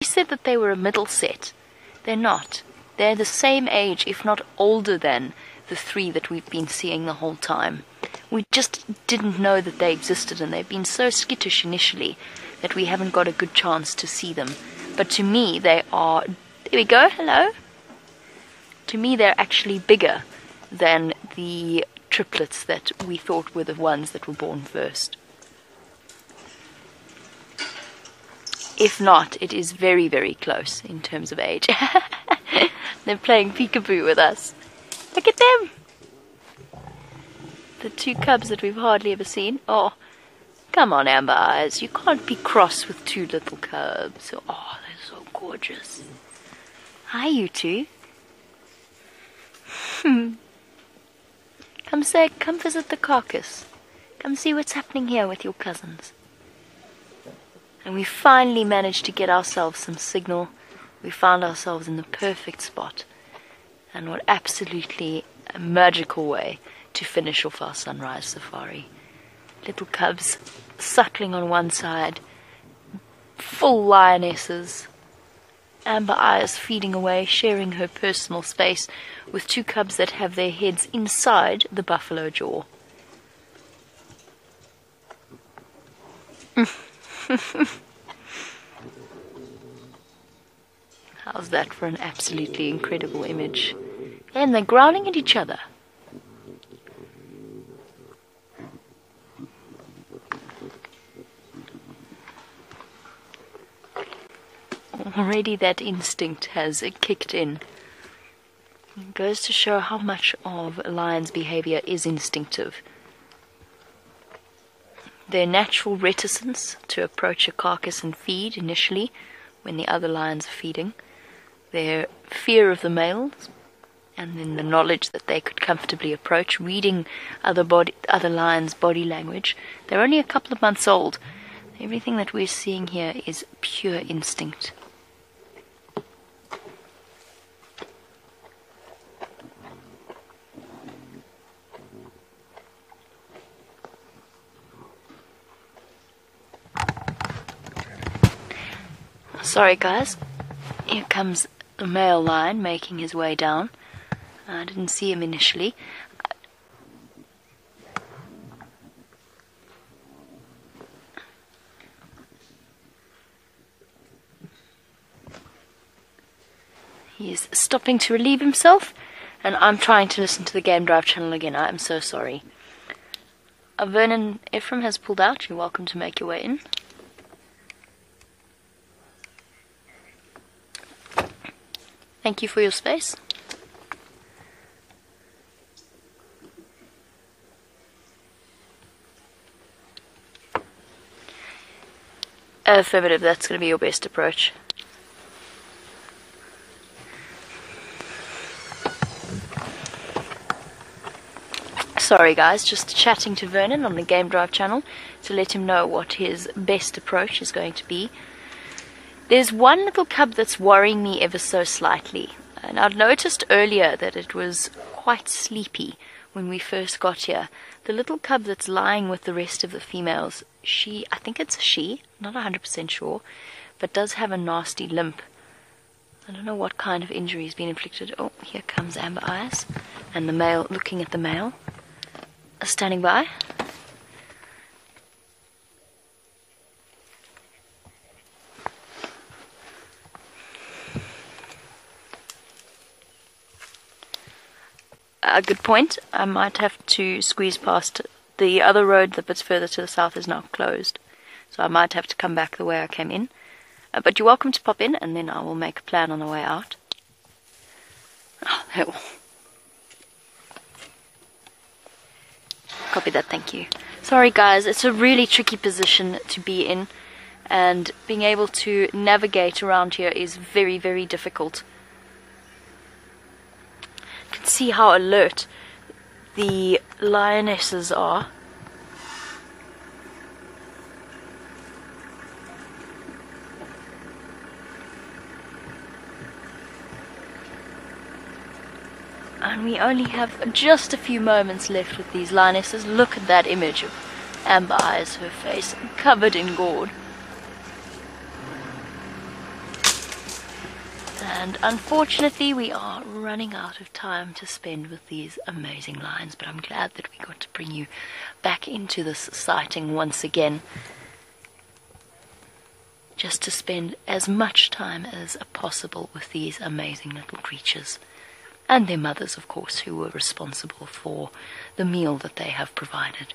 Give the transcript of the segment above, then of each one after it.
You said that they were a middle set. They're not. They're the same age, if not older than, the three that we've been seeing the whole time. We just didn't know that they existed, and they've been so skittish initially that we haven't got a good chance to see them. But to me, they are. There we go, hello. To me, they're actually bigger than the triplets that we thought were the ones that were born first. If not, it is very, very close in terms of age. They're playing peekaboo with us. Look at them! The two cubs that we've hardly ever seen. Oh, come on, Amber Eyes. You can't be cross with two little cubs. Oh, they're so gorgeous. Hi, you two. Hmm. come say, come visit the carcass. Come see what's happening here with your cousins. And we finally managed to get ourselves some signal. We found ourselves in the perfect spot. And what absolutely a magical way to finish off our sunrise safari. Little cubs suckling on one side, full lionesses, Amber Eyes feeding away, sharing her personal space with two cubs that have their heads inside the buffalo jaw. Mm. How's that for an absolutely incredible image? And they're growling at each other. Already that instinct has kicked in. It goes to show how much of a lion's behavior is instinctive. Their natural reticence to approach a carcass and feed initially when the other lions are feeding, their fear of the males, and then the knowledge that they could comfortably approach, reading other body, other lions' body language. They're only a couple of months old. Everything that we're seeing here is pure instinct. Sorry, guys. Here comes the male lion making his way down. I didn't see him initially. He is stopping to relieve himself, and I'm trying to listen to the Game Drive channel again. I am so sorry. Uh, Vernon Ephraim has pulled out. You're welcome to make your way in. Thank you for your space. Affirmative, that's going to be your best approach. Sorry guys, just chatting to Vernon on the Game Drive channel to let him know what his best approach is going to be. There's one little cub that's worrying me ever so slightly. And I'd noticed earlier that it was quite sleepy when we first got here. The little cub that's lying with the rest of the females, she, I think it's a she, not 100% sure, but does have a nasty limp. I don't know what kind of injury has been inflicted. Oh, here comes Amber Eyes. And the male looking at the male. Standing by. A good point. I might have to squeeze past the other road that that's further to the south is now closed. So I might have to come back the way I came in. Uh, but you're welcome to pop in and then I will make a plan on the way out. Oh, Copy that, thank you. Sorry guys, it's a really tricky position to be in and being able to navigate around here is very, very difficult see how alert the lionesses are. And we only have just a few moments left with these lionesses. Look at that image of Amber Eyes, her face covered in gourd. And unfortunately, we are running out of time to spend with these amazing lions, but I'm glad that we got to bring you back into this sighting once again. Just to spend as much time as possible with these amazing little creatures. And their mothers, of course, who were responsible for the meal that they have provided.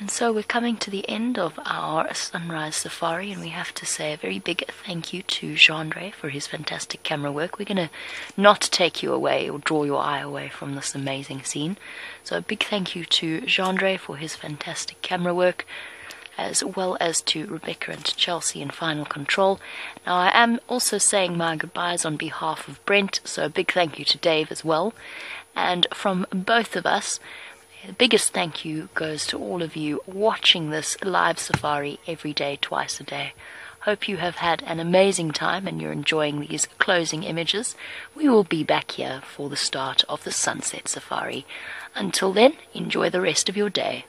And so we're coming to the end of our sunrise safari, and we have to say a very big thank you to Jeandre for his fantastic camera work. We're going to not take you away or draw your eye away from this amazing scene. So a big thank you to Jeandre for his fantastic camera work, as well as to Rebecca and Chelsea in Final Control. Now I am also saying my goodbyes on behalf of Brent, so a big thank you to Dave as well. And from both of us, the biggest thank you goes to all of you watching this live safari every day, twice a day. Hope you have had an amazing time and you're enjoying these closing images. We will be back here for the start of the sunset safari. Until then, enjoy the rest of your day.